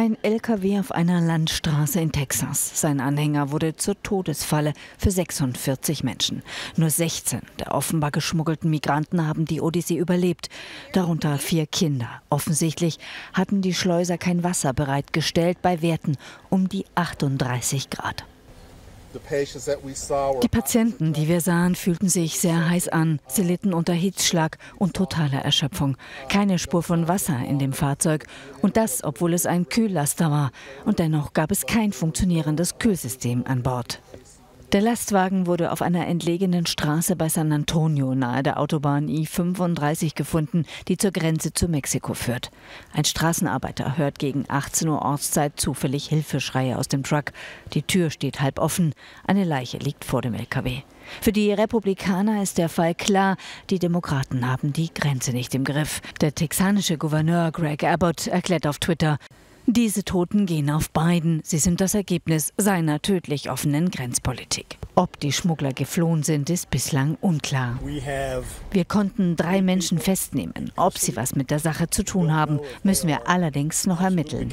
Ein LKW auf einer Landstraße in Texas. Sein Anhänger wurde zur Todesfalle für 46 Menschen. Nur 16 der offenbar geschmuggelten Migranten haben die Odyssee überlebt, darunter vier Kinder. Offensichtlich hatten die Schleuser kein Wasser bereitgestellt bei Werten um die 38 Grad. Die Patienten, die wir sahen, fühlten sich sehr heiß an. Sie litten unter Hitzschlag und totaler Erschöpfung. Keine Spur von Wasser in dem Fahrzeug. Und das, obwohl es ein Kühllaster war. Und dennoch gab es kein funktionierendes Kühlsystem an Bord. Der Lastwagen wurde auf einer entlegenen Straße bei San Antonio nahe der Autobahn I-35 gefunden, die zur Grenze zu Mexiko führt. Ein Straßenarbeiter hört gegen 18 Uhr Ortszeit zufällig Hilfeschreie aus dem Truck. Die Tür steht halb offen. Eine Leiche liegt vor dem LKW. Für die Republikaner ist der Fall klar. Die Demokraten haben die Grenze nicht im Griff. Der texanische Gouverneur Greg Abbott erklärt auf Twitter, diese Toten gehen auf Biden. Sie sind das Ergebnis seiner tödlich offenen Grenzpolitik. Ob die Schmuggler geflohen sind, ist bislang unklar. Wir konnten drei Menschen festnehmen. Ob sie was mit der Sache zu tun haben, müssen wir allerdings noch ermitteln.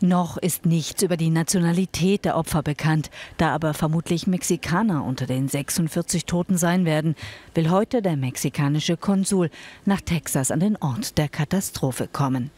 Noch ist nichts über die Nationalität der Opfer bekannt. Da aber vermutlich Mexikaner unter den 46 Toten sein werden, will heute der mexikanische Konsul nach Texas an den Ort der Katastrophe kommen.